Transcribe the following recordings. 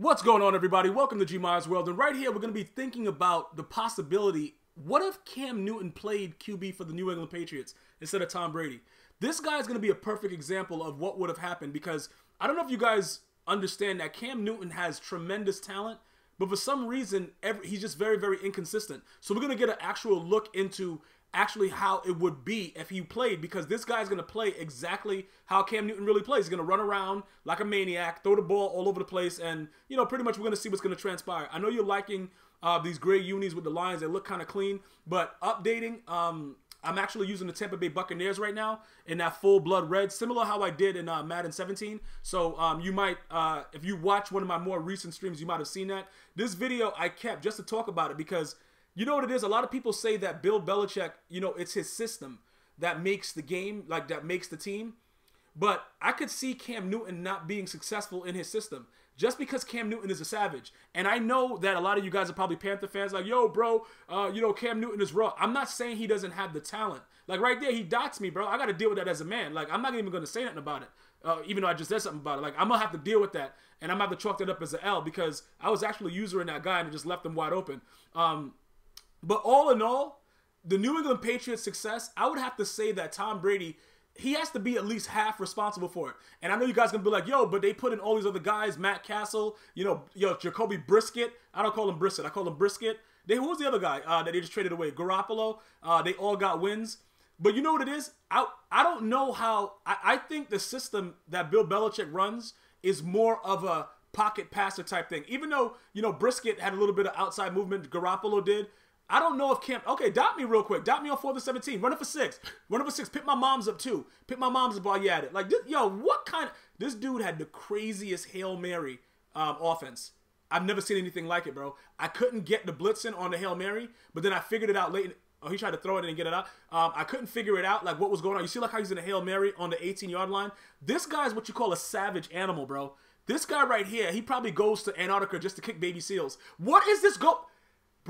What's going on, everybody? Welcome to GmiasWorld. And right here, we're going to be thinking about the possibility what if Cam Newton played QB for the New England Patriots instead of Tom Brady? This guy is going to be a perfect example of what would have happened because I don't know if you guys understand that Cam Newton has tremendous talent, but for some reason, every, he's just very, very inconsistent. So we're going to get an actual look into actually how it would be if he played because this guy's going to play exactly how Cam Newton really plays. He's going to run around like a maniac, throw the ball all over the place, and, you know, pretty much we're going to see what's going to transpire. I know you're liking uh, these gray unis with the lines. They look kind of clean, but updating, um, I'm actually using the Tampa Bay Buccaneers right now in that full blood red, similar how I did in uh, Madden 17. So um, you might, uh, if you watch one of my more recent streams, you might have seen that. This video I kept just to talk about it because you know what it is. A lot of people say that Bill Belichick, you know, it's his system that makes the game, like that makes the team. But I could see Cam Newton not being successful in his system just because Cam Newton is a savage. And I know that a lot of you guys are probably Panther fans, like, yo, bro, uh, you know, Cam Newton is raw. I'm not saying he doesn't have the talent. Like right there, he dots me, bro. I got to deal with that as a man. Like I'm not even going to say nothing about it, uh, even though I just said something about it. Like I'm gonna have to deal with that, and I'm gonna have to chalk that up as an L because I was actually using that guy and it just left him wide open. Um, but all in all, the New England Patriots' success, I would have to say that Tom Brady he has to be at least half responsible for it. And I know you guys gonna be like, yo, but they put in all these other guys, Matt Cassel, you know, yo, Jacoby Brisket. I don't call him Brisket, I call him Brisket. They who was the other guy uh, that they just traded away? Garoppolo. Uh, they all got wins. But you know what it is? I I don't know how. I, I think the system that Bill Belichick runs is more of a pocket passer type thing. Even though you know Brisket had a little bit of outside movement, Garoppolo did. I don't know if Cam. Okay, dot me real quick. Dot me on four to seventeen. Run it for six. Run it for six. Pick my mom's up too. Pick my mom's up while you at it. Like this, yo, what kind? Of, this dude had the craziest hail mary um, offense. I've never seen anything like it, bro. I couldn't get the blitzing on the hail mary, but then I figured it out late. Oh, he tried to throw it and get it out. Um, I couldn't figure it out, like what was going on. You see, like how he's in a hail mary on the 18 yard line. This guy's what you call a savage animal, bro. This guy right here, he probably goes to Antarctica just to kick baby seals. What is this go?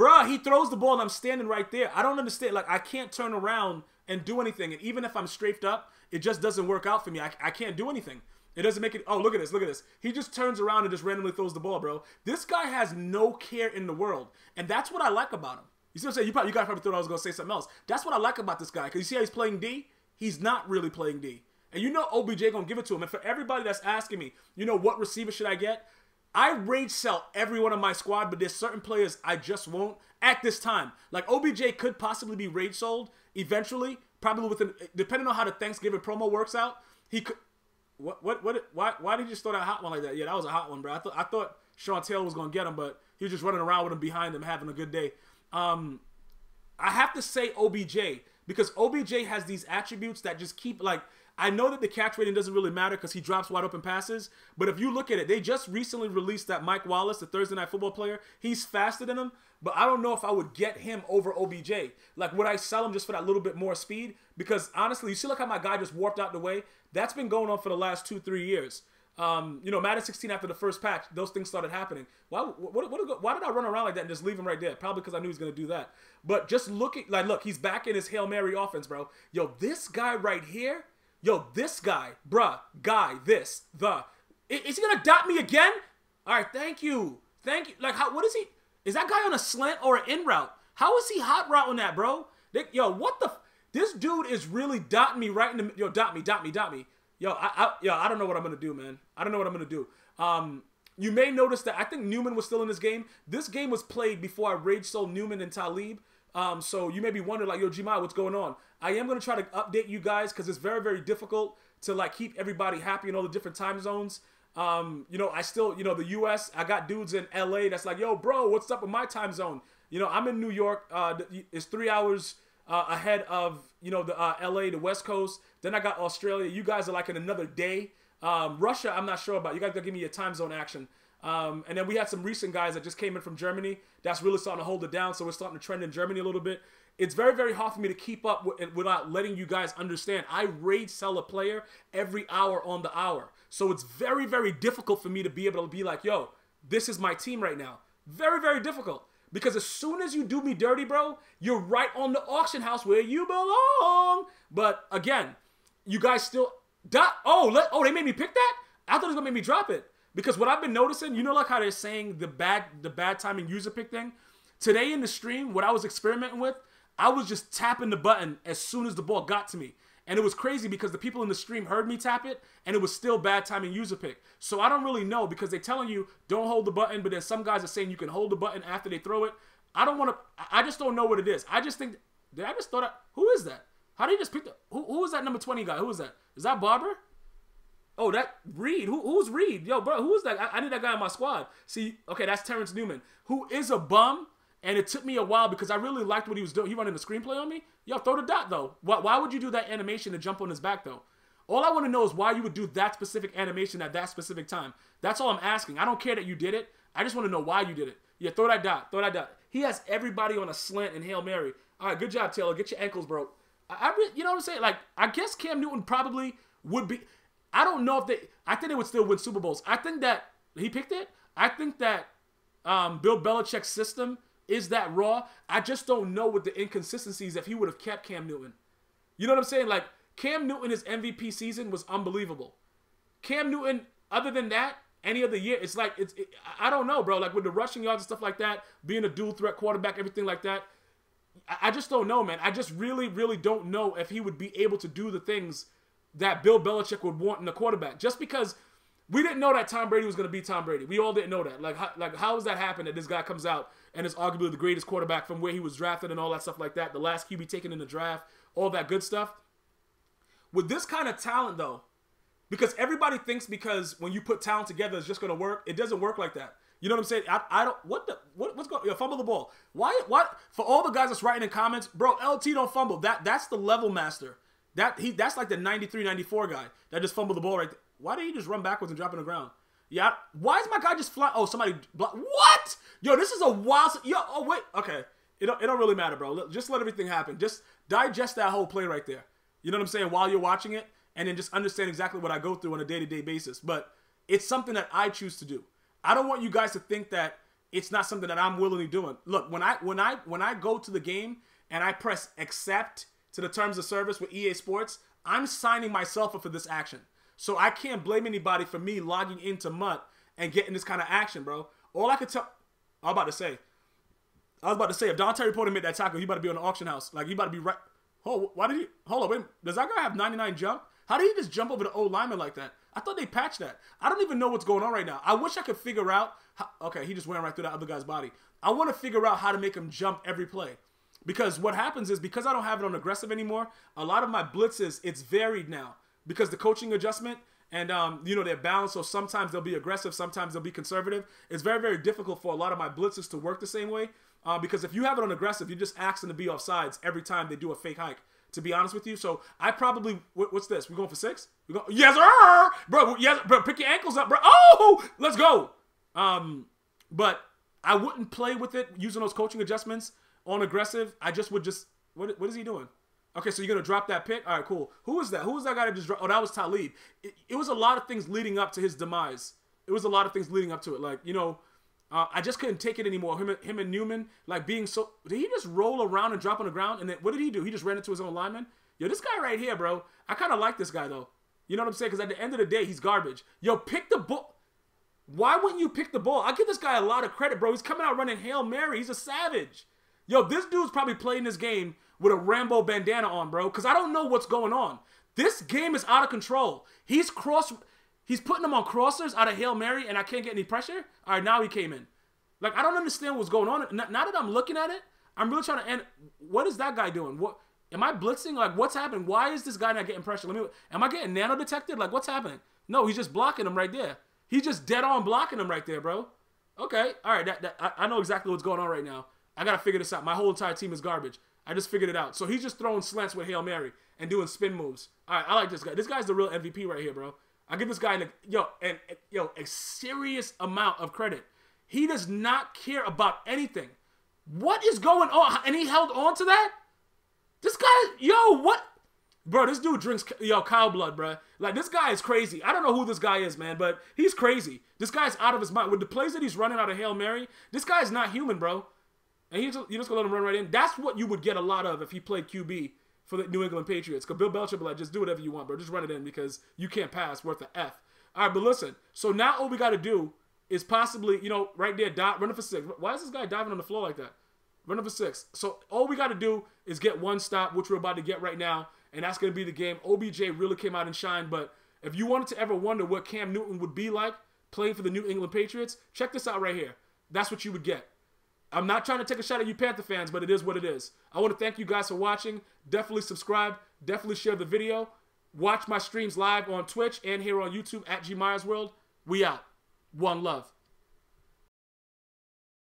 Bruh, he throws the ball and I'm standing right there. I don't understand. Like, I can't turn around and do anything. And even if I'm strafed up, it just doesn't work out for me. I, I can't do anything. It doesn't make it. Oh, look at this. Look at this. He just turns around and just randomly throws the ball, bro. This guy has no care in the world. And that's what I like about him. You see what I'm saying? You, probably, you guys probably thought I was going to say something else. That's what I like about this guy. Because you see how he's playing D? He's not really playing D. And you know OBJ going to give it to him. And for everybody that's asking me, you know, what receiver should I get? I rage sell every one of my squad, but there's certain players I just won't at this time. Like OBJ could possibly be rage sold eventually, probably within depending on how the Thanksgiving promo works out. He could. What what what? Why why did you just throw that hot one like that? Yeah, that was a hot one, bro. I thought I thought Sean Taylor was gonna get him, but he was just running around with him behind him, having a good day. Um, I have to say OBJ because OBJ has these attributes that just keep like I know that the catch rating doesn't really matter because he drops wide open passes, but if you look at it, they just recently released that Mike Wallace, the Thursday night football player. He's faster than him, but I don't know if I would get him over OBJ. Like, would I sell him just for that little bit more speed? Because honestly, you see, look how my guy just warped out the way. That's been going on for the last two, three years. Um, you know, Madden 16 after the first patch, those things started happening. Why, what, what, why did I run around like that and just leave him right there? Probably because I knew he was going to do that. But just looking, like, look, he's back in his Hail Mary offense, bro. Yo, this guy right here Yo, this guy, bruh, guy, this, the. Is he gonna dot me again? All right, thank you, thank you. Like, how? What is he? Is that guy on a slant or an in route? How is he hot routing that, bro? They, yo, what the? This dude is really dotting me right in the. Yo, dot me, dot me, dot me. Yo, I, I, yo, I don't know what I'm gonna do, man. I don't know what I'm gonna do. Um, you may notice that I think Newman was still in this game. This game was played before I rage sold Newman and Talib. Um, so you may be wondering, like, yo, Gmia, what's going on? I am gonna try to update you guys because it's very, very difficult to like keep everybody happy in all the different time zones. Um, you know, I still, you know, the U.S. I got dudes in L.A. that's like, yo, bro, what's up with my time zone? You know, I'm in New York. Uh, it's three hours uh, ahead of you know the uh, L.A. the West Coast. Then I got Australia. You guys are like in another day. Um, Russia, I'm not sure about. You guys gotta give me your time zone action. Um, and then we had some recent guys that just came in from Germany. That's really starting to hold it down. So we're starting to trend in Germany a little bit. It's very, very hard for me to keep up with, without letting you guys understand. I rate sell a player every hour on the hour. So it's very, very difficult for me to be able to be like, yo, this is my team right now. Very, very difficult. Because as soon as you do me dirty, bro, you're right on the auction house where you belong. But again, you guys still. Oh, let, oh, they made me pick that. I thought it was gonna make me drop it. Because what I've been noticing, you know, like how they're saying the bad the bad timing user pick thing. Today in the stream, what I was experimenting with, I was just tapping the button as soon as the ball got to me. And it was crazy because the people in the stream heard me tap it and it was still bad timing user pick. So I don't really know because they're telling you don't hold the button, but then some guys are saying you can hold the button after they throw it. I don't want to, I just don't know what it is. I just think, did I just thought, who is that? How did he just pick the, who, who is that number 20 guy? Who is that? Is that Barber? Oh, that Reed. Who, who's Reed? Yo, bro, who is that? I, I need that guy in my squad. See, okay, that's Terrence Newman, who is a bum. And it took me a while because I really liked what he was doing. He running the screenplay on me. Yo, throw the dot though. Why, why would you do that animation to jump on his back though? All I want to know is why you would do that specific animation at that specific time. That's all I'm asking. I don't care that you did it. I just want to know why you did it. Yeah, throw that dot. Throw that dot. He has everybody on a slant in Hail Mary. All right, good job, Taylor. Get your ankles broke. I, I you know what I'm saying? Like, I guess Cam Newton probably would be. I don't know if they. I think they would still win Super Bowls. I think that he picked it. I think that um, Bill Belichick's system is that raw. I just don't know what the inconsistencies if he would have kept Cam Newton. You know what I'm saying? Like Cam Newton, his MVP season was unbelievable. Cam Newton, other than that, any other year, it's like it's. It, I don't know, bro. Like with the rushing yards and stuff like that, being a dual threat quarterback, everything like that. I, I just don't know, man. I just really, really don't know if he would be able to do the things that Bill Belichick would want in a quarterback. Just because we didn't know that Tom Brady was going to be Tom Brady. We all didn't know that. Like, how, like how does that happen that this guy comes out and is arguably the greatest quarterback from where he was drafted and all that stuff like that? The last QB taken in the draft, all that good stuff. With this kind of talent, though, because everybody thinks because when you put talent together, it's just going to work. It doesn't work like that. You know what I'm saying? I, I don't. What the? What, what's going? Yo, fumble the ball. Why? What? For all the guys that's writing in comments, bro, LT don't fumble. That that's the level master. That he that's like the 93, 94 guy that just fumbled the ball right. There. Why did he just run backwards and drop on the ground? Yeah. Why is my guy just flying? Oh, somebody. What? Yo, this is a wild. Yo. Oh wait. Okay. It don't, it don't really matter, bro. Just let everything happen. Just digest that whole play right there. You know what I'm saying? While you're watching it, and then just understand exactly what I go through on a day to day basis. But it's something that I choose to do. I don't want you guys to think that it's not something that I'm willingly doing. Look, when I when I when I go to the game and I press accept to the terms of service with EA Sports, I'm signing myself up for this action. So I can't blame anybody for me logging into MUT and getting this kind of action, bro. All I could tell, I was about to say, I was about to say, if Dontari Porter made that tackle, he about to be on the auction house. Like, he about to be right. Hold, why did he? Hold on, wait. Does that guy have 99 jump? How did he just jump over the old lineman like that? I thought they patched that. I don't even know what's going on right now. I wish I could figure out. How, okay, he just went right through that other guy's body. I want to figure out how to make him jump every play. Because what happens is because I don't have it on aggressive anymore, a lot of my blitzes, it's varied now. Because the coaching adjustment and um, you know they're balanced, so sometimes they'll be aggressive, sometimes they'll be conservative. It's very, very difficult for a lot of my blitzes to work the same way. Uh, because if you have it on aggressive, you're just asking to be off sides every time they do a fake hike. To be honest with you, so I probably what, what's this? We going for six? We go yes, sir, bro. Yes, bro. Pick your ankles up, bro. Oh, let's go. Um, but I wouldn't play with it using those coaching adjustments on aggressive. I just would just what what is he doing? Okay, so you're gonna drop that pick. All right, cool. Who was that? Who was that guy that just dropped? Oh, that was Talib. It, it was a lot of things leading up to his demise. It was a lot of things leading up to it. Like you know, uh, I just couldn't take it anymore. Him, him and Newman, like being so. Did he just roll around and drop on the ground? And then what did he do? He just ran into his own lineman. Yo, this guy right here, bro. I kind of like this guy though. You know what I'm saying? Because at the end of the day, he's garbage. Yo, pick the ball. Why wouldn't you pick the ball? I give this guy a lot of credit, bro. He's coming out running hail mary. He's a savage. Yo, this dude's probably playing this game with a Rambo bandana on, bro. Because I don't know what's going on. This game is out of control. He's cross. He's putting them on crossers out of hail mary, and I can't get any pressure. All right, now he came in. Like I don't understand what's going on. Now that I'm looking at it, I'm really trying to. And what is that guy doing? What am I blitzing? Like what's happening? Why is this guy not getting pressure? Let me. Am I getting nano detected? Like what's happening? No, he's just blocking him right there. He's just dead on blocking him right there, bro. Okay, all right. That, that I, I know exactly what's going on right now. I gotta figure this out. My whole entire team is garbage. I just figured it out. So he's just throwing slants with hail mary and doing spin moves. All right, I like this guy. This guy's the real MVP right here, bro. I give this guy a, yo and yo a serious amount of credit he does not care about anything. What is going on? And he held on to that? This guy, yo, what? Bro, this dude drinks, yo, cow blood, bro. Like, this guy is crazy. I don't know who this guy is, man, but he's crazy. This guy's out of his mind. With the plays that he's running out of Hail Mary, this guy's not human, bro. And he's just, you just gonna let him run right in. That's what you would get a lot of if he played QB for the New England Patriots. Because Bill Belichick would like, just do whatever you want, bro. Just run it in because you can't pass worth a F. All right, but listen. So now all we got to do is possibly, you know, right there, dot, running for six. Why is this guy diving on the floor like that? Running for six. So all we got to do is get one stop, which we're about to get right now, and that's going to be the game. OBJ really came out and shined, but if you wanted to ever wonder what Cam Newton would be like playing for the New England Patriots, check this out right here. That's what you would get. I'm not trying to take a shot at you Panther fans, but it is what it is. I want to thank you guys for watching. Definitely subscribe. Definitely share the video. Watch my streams live on Twitch and here on YouTube at GmiasWorld. We out. One love.